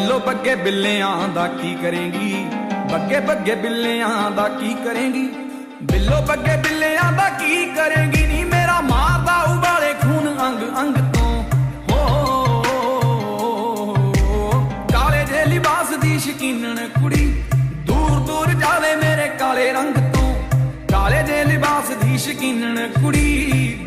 ਬਿੱਲੋ ਬੱਗੇ ਬਿੱਲਿਆਂ ਦਾ ਕੀ ਕਰੇਂਗੀ? ਬੱਗੇ ਬੱਗੇ ਬਿੱਲਿਆਂ ਦਾ ਕੀ ਕਰੇਂਗੀ? ਬਿੱਲੋ ਬੱਗੇ ਬਿੱਲਿਆਂ ਦਾ ਕੀ ਕਰੇਂਗੀ? ਨੀ ਮੇਰਾ ਮਾਰਦਾ ਉਬਾਲੇ ਖੂਨ ਅੰਗ ਅੰਗ ਤੋਂ। ਹੋ, ਕਾਲੇ ਦੇ ਲਿਬਾਸ ਦੀ ਸ਼ਕੀਨਣ ਕੁੜੀ, ਦੂਰ ਦੂਰ ਜਾਵੇ ਮੇਰੇ ਕਾਲੇ ਰੰਗ ਤੋਂ। ਕਾਲੇ ਦੇ ਲਿਬਾਸ ਦੀ ਸ਼ਕੀਨਣ ਕੁੜੀ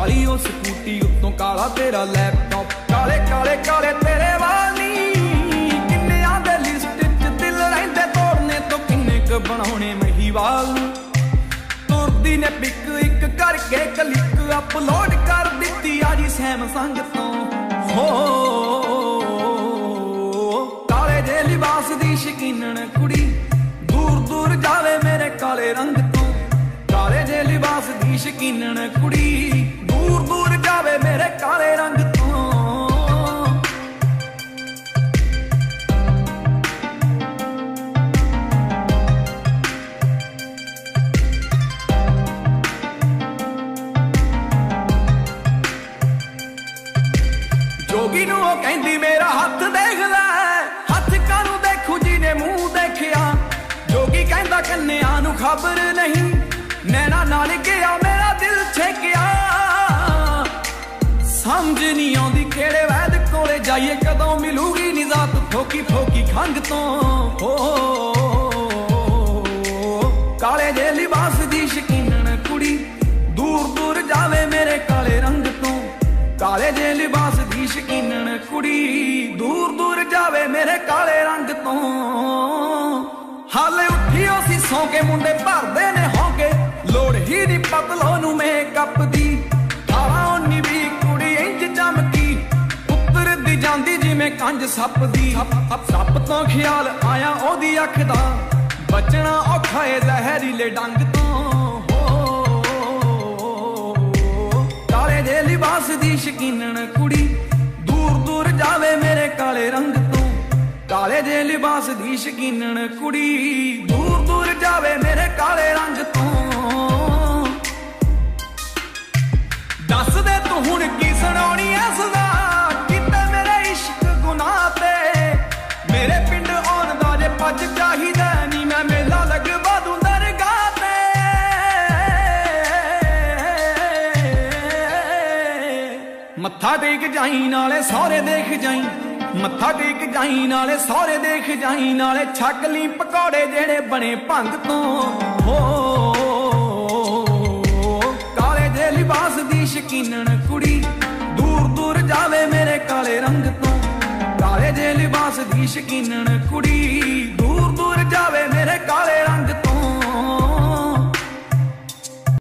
ਕਾਲੀ ਉਹ ਸਕੂਟੀ ਉੱਤੋਂ ਕਾਲਾ ਤੇਰਾ ਲੈਪਟਾਪ ਕਾਲੇ ਕਾਲੇ ਕਾਲੇ ਤੇਰੇ ਵਾਲੀ। ਕਿੰਨਿਆਂ ਦੇ ਲਿਸਟ 'ਚ ਦਿਲ ਰਹਿੰਦੇ ਤੋੜਨੇ ਤੋਂ ਕਿੰਨੇ ਕ ਬਣਾਉਣੇ ਮਹੀਵਾਲ ਤੁਰਦੀ ਨੇ ਪਿਕ ਇੱਕ ਕਰਕੇ ਕਲਿੱਕ ਅਪਲੋਡ ਕਰ ਦਿੱਤੀ ਆ ਜੀ ਸੈਮਸੰਗ ਤੋਂ। ਹੋ, ਕਾਲੇ ਜੇ ਲਿਬਾਸ ਦੀ ਸ਼ਕੀਨਣ ਕੁੜੀ, ਦੂਰ ਦੂਰ ਜਾਵੇ ਮੇਰੇ ਕਾਲੇ ਰੰਗ ਤੋਂ। ਕਾਲੇ ਜੇ ਲਿਬਾਸ ਦੀ ਸ਼ਕੀਨਣ ਕੁੜੀ। ਦੂਰ ਦੂਰ ਜਾਵੇ ਮੇਰੇ ਕਾਲੇ ਰੰਗ ਤੋਂ। ਜੋਗੀ ਨੂੰ ਉਹ ਕਹਿੰਦੀ, ਮੇਰਾ ਹੱਥ ਦੇਖ ਲੈ। ਹੱਥ ਕਾਨੂੰ ਦੇਖੂ ਜੀ ਨੇ ਮੂੰਹ ਦੇਖਿਆ? ਜੋਗੀ ਕਹਿੰਦਾ, ਕੰਨਿਆਂ ਨੂੰ ਖਬਰ ਨਹੀਂ। ਨੈਣਾ ਨਾਲ ਗਿਆ ਸਮਝ ਨਹੀਂ ਆਉਂਦੀ ਕਿਹੜੇ ਵੈਦ ਕੋਲੇ ਜਾਈਏ, ਕਦੋਂ ਮਿਲੂਗੀ ਨਿਜ਼ਾਤ? ਫੋਕੀ ਫੋਕੀ ਖੰਗ ਤੋਂ। ਹੋ। ਕਾਲੇ ਜੇ ਲਿਬਾਸ ਦੀ ਸ਼ਕੀਨਣ ਕੁੜੀ, ਦੂਰ ਦੂਰ ਜਾਵੇ ਮੇਰੇ ਕਾਲੇ ਰੰਗ ਤੋਂ। ਕਾਲੇ ਜੇ ਲਿਬਾਸ ਦੀ ਸ਼ਕੀਨਣ ਕੁੜੀ, ਦੂਰ ਦੂਰ ਜਾਵੇ ਮੇਰੇ ਕਾਲੇ ਰੰਗ ਤੋਂ। ਹਾਲੇ ਉੱਠੀ ਉਹ ਸੀ ਸੌਂ ਕੇ ਮੁੰਡੇ ਭਰਦੇ ਨੇ ਹੋਗੇ ਲੋੜ ਹੀ ਨਹੀਂ ਪਤਲੋ ਨੂੰ ਮੇਕਅਪ ਦੀ। ਕੰਜ ਸੱਪ ਦੀ, ਸੱਪ ਤੋਂ ਖਿਆਲ ਆਇਆ ਉਹਦੀ ਅੱਖ ਦਾ। ਬਚਣਾ ਔਖਾ ਏ ਜ਼ਹਿਰੀਲੇ ਡੰਗ ਤੋਂ। ਕਾਲੇ ਦੇ ਲਿਬਾਸ ਦੀ ਸ਼ਕੀਨਣ ਕੁੜੀ, ਦੂਰ ਦੂਰ ਜਾਵੇ ਮੇਰੇ ਕਾਲੇ ਰੰਗ ਤੋਂ। ਕਾਲੇ ਦੇ ਲਿਬਾਸ ਦੀ ਸ਼ਕੀਨਣ ਕੁੜੀ, ਦੂਰ ਦੂਰ ਜਾਵੇ ਮੇਰੇ ਟੇਕ ਜਾਈ, ਨਾਲੇ ਸਹੁਰੇ ਦੇਖ ਜਾਈ। ਮੱਥਾ ਟੇਕ ਜਾਈ, ਨਾਲੇ ਸਹੁਰੇ ਦੇਖ ਜਾਈ, ਨਾਲੇ ਛੱਕ ਲਈ ਪਕੌੜੇ ਜਿਹੜੇ ਬਣੇ ਭੰਗ ਤੋਂ। ਹੋ, ਕਾਲੇ ਦੇ ਲਿਬਾਸ ਦੀ ਸ਼ਕੀਨਣ ਕੁੜੀ, ਦੂਰ ਦੂਰ ਜਾਵੇ ਮੇਰੇ ਕਾਲੇ ਰੰਗ ਤੋਂ। ਕਾਲੇ ਦੇ ਲਿਬਾਸ ਦੀ ਸ਼ਕੀਨਣ ਕੁੜੀ, ਦੂਰ ਦੂਰ ਜਾਵੇ ਮੇਰੇ ਕਾਲੇ ਰੰਗ ਤੋਂ।